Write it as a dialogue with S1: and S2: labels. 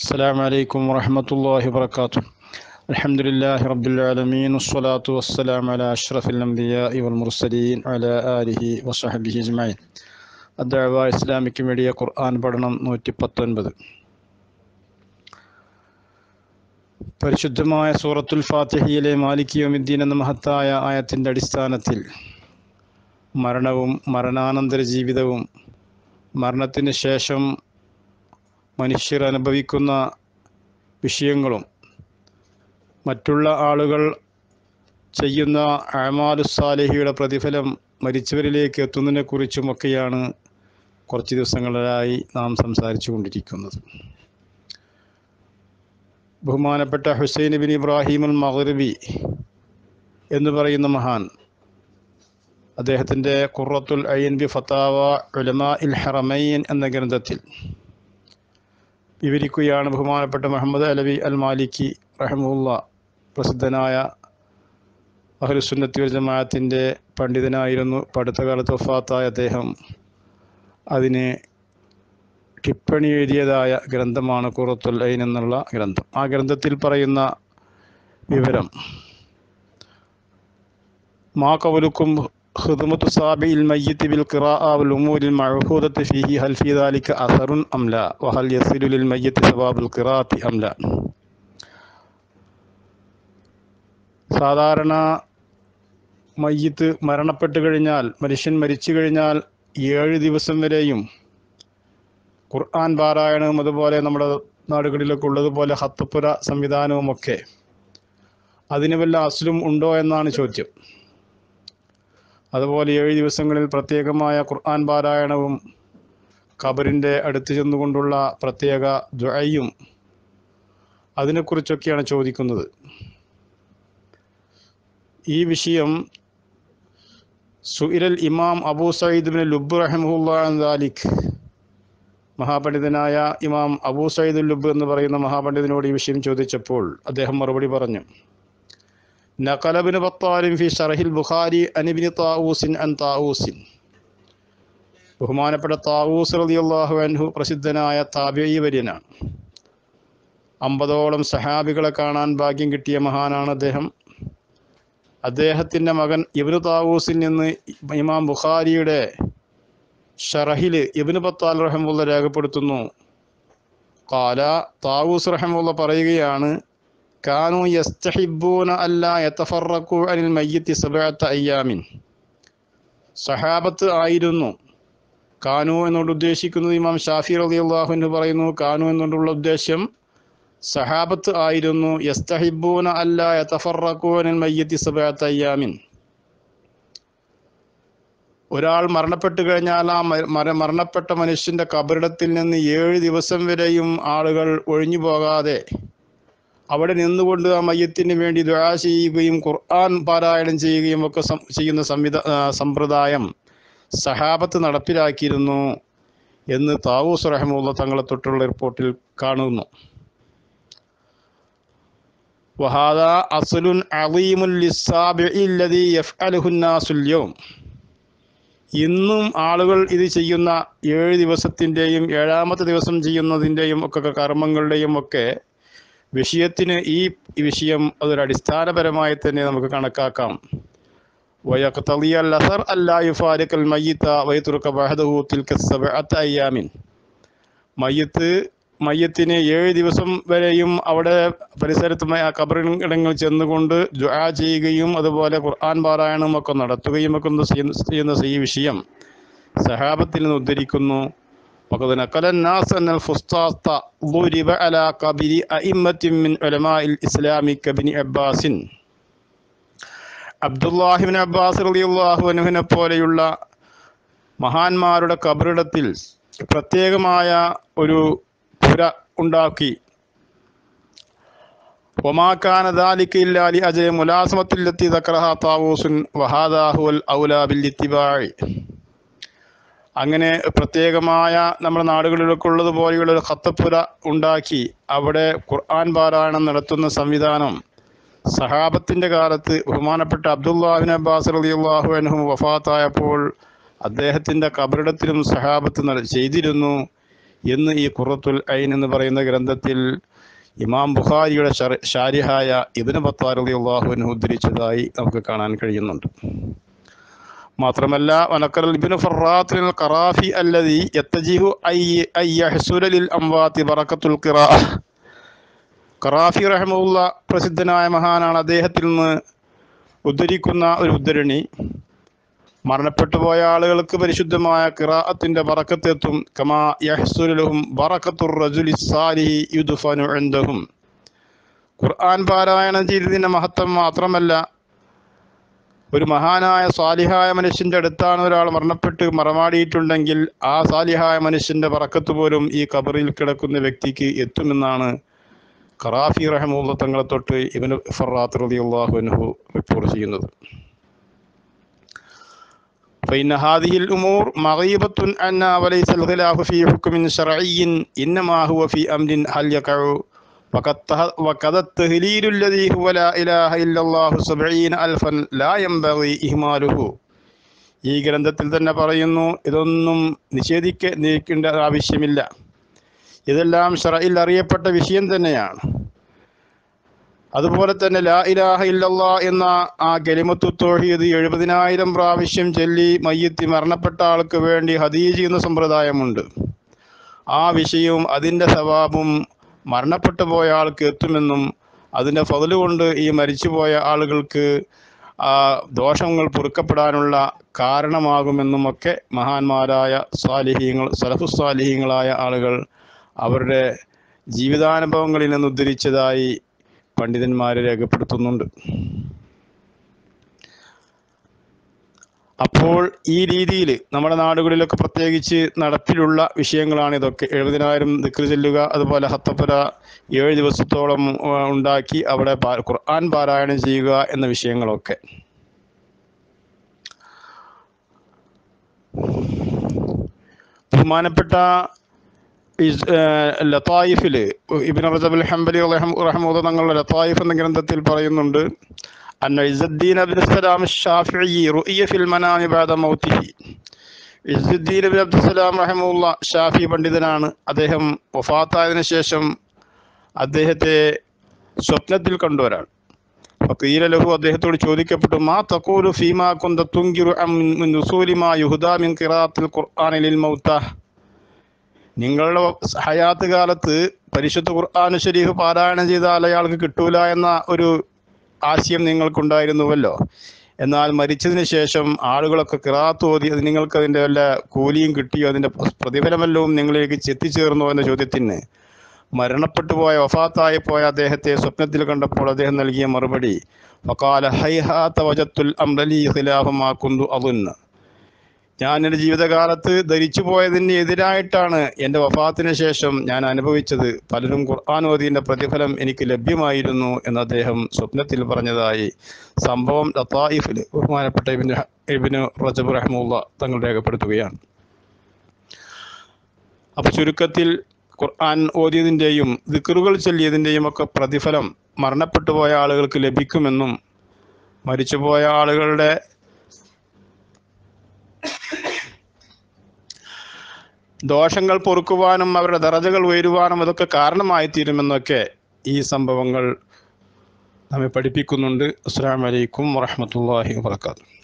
S1: السلام عليكم ورحمة الله وبركاته الحمد لله رب العالمين والصلاة والسلام على أشرف الأنبياء والمرسلين على آله وصحبه أجمعين الدعوة Islamic media ഖുർആൻ പഠനം നൂറ്റി പത്തൊൻപത് പരിശുദ്ധമായ സൂറത്തുൽ ഫാത്തിഹയിലെ മാലിക്കിയോമിദ്ദീൻ എന്ന മഹത്തായ ആയത്തിന്റെ അടിസ്ഥാനത്തിൽ മരണവും മരണാനന്തര ജീവിതവും മരണത്തിന് ശേഷം മനുഷ്യർ അനുഭവിക്കുന്ന വിഷയങ്ങളും മറ്റുള്ള ആളുകൾ ചെയ്യുന്ന അമാലുസാലിഹിയുടെ പ്രതിഫലം മരിച്ചവരിലേക്ക് എത്തുന്നതിനെക്കുറിച്ചുമൊക്കെയാണ് കുറച്ച് ദിവസങ്ങളായി നാം സംസാരിച്ചു കൊണ്ടിരിക്കുന്നത്. ബഹുമാനപ്പെട്ട ഹുസൈൻ ബിൻ ഇബ്രാഹിം അൽ എന്ന് പറയുന്ന മഹാൻ അദ്ദേഹത്തിന്റെ ഖുറത്തുൽ അയ്യൻ ബി ഫത്താവ ഉലമ ഇൽ ഹറമൈൻ എന്ന ഗ്രന്ഥത്തിൽ വിവരിക്കുകയാണ് ബഹുമാനപ്പെട്ട മുഹമ്മദ് അലവി അൽ മാലിക്കി റഹമുല്ല പ്രസിദ്ധനായ അഹ്ലുസുന്നത്തി ജമാഅത്തിന്റെ പണ്ഡിതനായിരുന്നു. പഠിത്ത കാലത്ത് വഫാത്തായ അദ്ദേഹം. അതിന് ടിപ്പണി എഴുതിയതായ ഗ്രന്ഥമാണ് കുറത്തുൽ ഐൻ എന്നുള്ള ഗ്രന്ഥം. ആ ഗ്രന്ഥത്തിൽ പറയുന്ന വിവരം മാ കവലുക്കും ഖുദ്മത്തു സാബിഇൽ മയ്യിത്ത് ബിൽ ഖിറാഅ വൽ ഉമൂരിൽ മഅഹൂദത്തി ഫീഹി ഹൽ ഫീ ദാലിക അസറുൻ അംല വഹൽ യസിലു ലിൽ മയ്യിത്ത് സവാബുൽ ഖിറാഅത്തി അംല സാധാരണ മയ്യിത്ത് മരണപ്പെട്ടു കഴിഞ്ഞാൽ മനുഷ്യൻ മരിച്ചു കഴിഞ്ഞാൽ ഏഴ് ദിവസം വരെയും ഖുർആൻ പാരായണവും അതുപോലെ നമ്മുടെ നാടുകളിലൊക്കെ ഉള്ളതുപോലെ ഹത്തപ്പുര സംവിധാനവുമൊക്കെ അതിന് വല്ല അസുലും ഉണ്ടോ എന്നാണ് ചോദ്യം. അതുപോലെ ഏഴ് ദിവസങ്ങളിൽ പ്രത്യേകമായ ഖുർആൻ പാരായണവും ഖബറിന്റെ അടുത്ത് ചെന്നുകൊണ്ടുള്ള പ്രത്യേക ദ്വയും അതിനെക്കുറിച്ചൊക്കെയാണ് ചോദിക്കുന്നത്. ഈ വിഷയം സുഇരൽ ഇമാം അബൂ സയ്യിദ് ബിൻ ലുബ് റഹമുല്ലാലിഖ് മഹാപണ്ഡിതനായ ഇമാം അബൂ സയ്യിദ് ലുബ് എന്ന് പറയുന്ന മഹാപണ്ഡിതനോട് ഈ വിഷയം ചോദിച്ചപ്പോൾ അദ്ദേഹം മറുപടി പറഞ്ഞു. نقل ابن بطال في شرح البخاري عن ابن طاووس عن طاووس ബഹുമാനപ്പെട്ട താവൂസ് റളിയല്ലാഹു അൻഹു പ്രസിദ്ധനായ താബിഈ വര്യനാണ് അമ്പതോളം സഹാബികളെ കാണാൻ ഭാഗ്യം കിട്ടിയ മഹാനാണ് അദ്ദേഹം അദ്ദേഹത്തിൻ്റെ മകൻ ഇബ്നു താവൂസിൽ നിന്ന് ഇമാം ബുഖാരിയുടെ ഷറഹിൽ ഇബ്നു ബത്താൽ റഹമുള്ള രേഖപ്പെടുത്തുന്നു കാല താവൂസ് റഹമുള്ള പറയുകയാണ് കാനു യസ്തഹിബൂന അല്ല യതഫറഖു അനിൽ മയ്യത്തി സബഅത്ത അയ്യാമിൻ സഹാബത്ത് ആയിരുന്നു. കാനു എന്നോട് ഉദ്ദേശിക്കുന്നത് ഇമാം ഷാഫി അലി അള്ളാഹു എന്ന് പറയുന്നു കാനു എന്നുകൊണ്ടുള്ള ഉദ്ദേശം സഹാബത്ത് ആയിരുന്നു. യസ്തഹിബൂന അല്ല അനിൽ മയ്യത്തി സബഅത്ത അയ്യാമിൻ. ഒരാൾ മരണപ്പെട്ടു കഴിഞ്ഞാൽ ആ മര മരണപ്പെട്ട മനുഷ്യന്റെ കബറിടത്തിൽ നിന്ന് ഏഴ് ദിവസം വരെയും ആളുകൾ ഒഴിഞ്ഞു പോകാതെ അവിടെ നിന്നുകൊണ്ട് ആ മയ്യത്തിന് വേണ്ടി ദുആ ചെയ്യുകയും ഖുർആൻ പാരായണം ചെയ്യുകയും ഒക്കെ ചെയ്യുന്ന സംവിധ സമ്പ്രദായം സഹാബത്ത് നടപ്പിലാക്കിയിരുന്നു എന്ന് താവൂസ് റഹമുള്ള തങ്ങളെ തൊട്ടുള്ള റിപ്പോർട്ടിൽ കാണുന്നു. വഹാദ അസുലുൻ യൗം. ഇന്നും ആളുകൾ ഇത് ചെയ്യുന്ന ഏഴ് ദിവസത്തിന്റെയും ഏഴാമത്തെ ദിവസം ചെയ്യുന്നതിന്റെയും ഒക്കെ കർമ്മങ്ങളുടെയും ഒക്കെ വിഷയത്തിന് ഈ വിഷയം അതൊരു അടിസ്ഥാനപരമായി തന്നെ നമുക്ക് കണക്കാക്കാം. മയ്യത്ത് മയ്യത്തിന് ഏഴ് ദിവസം വരെയും അവിടെ പരിസരത്ത് കബറിടങ്ങൾ ചെന്നുകൊണ്ട് ദുആ ചെയ്യുകയും അതുപോലെ ഖുർആൻ പാരായണം ഒക്കെ നടത്തുകയും ഒക്കെ ചെയ്യുന്ന ഈ വിഷയം സഹാബത്തിൽ നിന്ന് ഉദ്ധരിക്കുന്നു. وقد نقل الناس أن الفسطاط ضرب على قبر أئمة من علماء الإسلام كابن عباس അബ്ദുല്ലാഹിബിൻ അബ്ബാസ് റളിയല്ലാഹു അൻഹുവിനെ പോലെയുള്ള മഹാന്മാരുടെ കബറിടത്തിൽ പ്രത്യേകമായ ഒരു പുര ഉണ്ടാക്കി ഒമാക്കാന ദാലിക ഇല്ലാ ലി അജയ മുലാസമത്തിലെത്തി ദക്രഹ താവൂസുൻ വഹാദാഹുൽ ഔലാ ബിൽ ഇത്തിബാഇ അങ്ങനെ പ്രത്യേകമായ നമ്മുടെ നാടുകളിലൊക്കെ ഉള്ളതുപോലെയുള്ള ഒരു ഹത്തപ്പുര ഉണ്ടാക്കി അവിടെ ഖുർആൻ പാരായണം നടത്തുന്ന സംവിധാനം സഹാബത്തിന്റെ കാലത്ത് ബഹുമാനപ്പെട്ട അബ്ദുല്ലാഹിൻ അബ്ബാസ് റളിയല്ലാഹു അൻഹു വഫാത്തായപ്പോൾ അദ്ദേഹത്തിന്റെ കബറിടത്തിലും സഹാബത്ത് ചെയ്തിരുന്നു എന്ന് ഈ ഖുറത്തുൽ ഐൻ എന്ന് പറയുന്ന ഗ്രന്ഥത്തിൽ ഇമാം ബുഖാരിയുടെ ഷാരിഹായ ഇബിന് ബത്താർ റളിയല്ലാഹുവിനെ ഉദ്ധരിച്ചതായി നമുക്ക് കാണാൻ കഴിയുന്നുണ്ട്. മാത്രമല്ല വനക്കൽ ഇബ്നു ഫറാത്തിൽ ഖറാഫി അല്ലദി യത്തജിഹു ഐ ഐ ലിൽ അംവാതി ബറക്കത്തുൽ ഖിറാഅ ഖറാഫി റഹ്മുള്ള പ്രസിദ്ധനായ മഹാനാണ് അദ്ദേഹത്തിൽ നിന്ന് ഉദ്ധരിക്കുന്ന ഒരു ഉദ്ധരണി. മരണപ്പെട്ടു പോയ ആളുകൾക്ക് പരിശുദ്ധമായ കിറാഅത്തിന്റെ ബറക്കത്തെത്തും. കമാ യഹ്സുലുഹും ബറക്കത്തുർ റജുലി സാലിഹി യുദ്ഫനു ഇൻദഹും. ഖുർആൻ പാരായണം ചെയ്തതിന്റെ മഹത്വം മാത്രമല്ല ഒരു മഹാനായ സാലിഹായ മനുഷ്യന്റെ അടുത്താണ് ഒരാൾ മരണപ്പെട്ട് മറമാടിയിട്ടുണ്ടെങ്കിൽ ആ സാലിഹായ മനുഷ്യന്റെ ബറക്കത്ത് പോലും ഈ ഖബറിൽ കിടക്കുന്ന വ്യക്തിക്ക് എത്തുമെന്നാണ് ഖറാഫി റഹമുള്ള തങ്ങളെ തൊട്ട് ഇവന് ഫറാത്ത് റളിയല്ലാഹു അൻഹു റിപ്പോർട്ട് ചെയ്യുന്നത് فإن هذه الأمور مغيبة عنا وليس الخلاف في حكم شرعي إنما هو في أمر هل يقع وقد ته- وقد التهليل الذي هو لا إله إلا الله سبعين ألفا لا ينبغي إهماله ഈ ഗ്രന്ഥത്തിൽ തന്നെ പറയുന്നു ഇതൊന്നും നിഷേധിക്ക നീക്കേണ്ട ആവശ്യമില്ല ഇതെല്ലാം ഷറയിൽ അറിയപ്പെട്ട വിഷയം തന്നെയാണ് അതുപോലെ തന്നെ ലാ ഇലാഹ ഇല്ലല്ലാ എന്ന ആ ഗലിമത്തു തോഹിയത് എഴുപതിനായിരം പ്രാവശ്യം ചൊല്ലി മയ്യത്തി മരണപ്പെട്ട ആൾക്ക് വേണ്ടി ഹദീജ് എന്ന സമ്പ്രദായമുണ്ട് ആ വിഷയവും അതിൻ്റെ സവാബും മരണപ്പെട്ടു പോയ ആൾക്ക് എത്തുമെന്നും അതിന്റെ ഫതിൽ കൊണ്ട് ഈ മരിച്ചുപോയ ആളുകൾക്ക് ദോഷങ്ങൾ പൊറുക്കപ്പെടാനുള്ള കാരണമാകുമെന്നുമൊക്കെ മഹാന്മാരായ സ്വാലിഹീങ്ങൾ സലഫു സ്വാലിഹീങ്ങളായ ആളുകൾ അവരുടെ ജീവിതാനുഭവങ്ങളിൽ നിന്ന് ഉദ്ധരിച്ചതായി പണ്ഡിതന്മാർ രേഖപ്പെടുത്തുന്നുണ്ട്. അപ്പോൾ ഈ രീതിയിൽ നമ്മുടെ നാടുകളിലൊക്കെ പ്രത്യേകിച്ച് നടപ്പിലുള്ള വിഷയങ്ങളാണ് ഇതൊക്കെ. എഴുപതിനായിരം ദിക്ർ ചെല്ലുക അതുപോലെ ഹത്തപ്പുര ഏഴ് ദിവസത്തോളം ഉണ്ടാക്കി അവിടെ ഖുർആൻ പാരായണം ചെയ്യുക എന്ന വിഷയങ്ങളൊക്കെ. ബഹുമാനപ്പെട്ട ലത്തായിഫിൽ ഇബിൻ റജബുൽ ഹംബലി റഹ്മൂദ് തങ്ങളുടെ ലത്തായിഫ് എന്ന ഗ്രന്ഥത്തിൽ പറയുന്നുണ്ട് അന്ന ഇസുദ്ദീൻ അബ്ദുസ്സലാം ഷാഫിഈ റുഇയ ഫിൽ മനാമി ബഅദ മൗതിഹി ഇസുദ്ദീൻ ഇബ്നു അബ്ദുസ്സലാം റഹ്മുള്ള ഷാഫി പണ്ഡിതനാണ്. അദ്ദേഹം വഫാത്തായതിനു ശേഷം അദ്ദേഹത്തെ സ്വപ്നത്തിൽ കണ്ടവരാണ്. ഒരാൾ ലഹു അദ്ദേഹത്തോട് ചോദിക്കപ്പെട്ടു മാ തഖൂലു ഫീമാ കുന്ത തുങ്കിറു അം മിൻ നുസൂലി യുഹ്ദാ മിൻ ഖിറാഅത്തിൽ ഖുർആനിൽ ലിൽ മൗതാ നിങ്ങളുടെ ഹയാത്ത് കാലത്ത് പരിശുദ്ധ ഖുർആൻ ഷരീഫ് പാരായണം ചെയ്താൽ അയാൾക്ക് കിട്ടൂല എന്ന ഒരു ആശയം നിങ്ങൾക്കുണ്ടായിരുന്നുവല്ലോ. എന്നാൽ മരിച്ചതിന് ശേഷം ആളുകളൊക്കെ കിറാത്ത് ഓതി നിങ്ങൾക്ക് അതിന്റെ വല്ല കൂലിയും കിട്ടിയോ? അതിന്റെ പ്രതിഫലമല്ലവും നിങ്ങളിലേക്ക് എത്തിച്ചേർന്നോ എന്ന ചോദ്യത്തിന്. മരണപ്പെട്ടു പോയ വഫാത്തായി പോയ അദ്ദേഹത്തെ സ്വപ്നത്തിൽ കണ്ടപ്പോൾ അദ്ദേഹം നൽകിയ മറുപടി വക്കാല ഹൈഹാത്ത വജത്തുൽ അംറലി ഖിലാഫമാക്കുന്നു അതുന്ന് ഞാൻ എന്റെ ജീവിതകാലത്ത് ധരിച്ചു പോയതിന് എതിരായിട്ടാണ് എന്റെ വഫാത്തിന് ശേഷം ഞാൻ അനുഭവിച്ചത്. പലരും ഖുർആൻ പ്രതിഫലം എനിക്ക് ലഭ്യമായിരുന്നു എന്ന് അദ്ദേഹം സ്വപ്നത്തിൽ പറഞ്ഞതായി. സംഭവം ലത്തായിഫിൽ ബഹുമാനപ്പെട്ട ഇബിന് ഇബിന് റജബ് റഹ്മുള്ള തങ്ങൾ രേഖപ്പെടുത്തുകയാണ്. അപ്പോൾ ചുരുക്കത്തിൽ ഖുർആൻ ഓതിയതിന്റെയും ദിക്കറുകൾ ചൊല്ലിയതിന്റെയും ഒക്കെ പ്രതിഫലം മരണപ്പെട്ടു പോയ ആളുകൾക്ക് ലഭിക്കുമെന്നും മരിച്ചുപോയ ആളുകളുടെ ദോഷങ്ങൾ പൊറുക്കുവാനും അവരുടെ ദറജകൾ ഉയരുവാനും അതൊക്കെ കാരണമായി തീരുമെന്നൊക്കെ ഈ സംഭവങ്ങൾ നമ്മെ പഠിപ്പിക്കുന്നുണ്ട്. അസ്സാം വലൈക്കും വാഹമത്തല്ലാഹി വാത്തു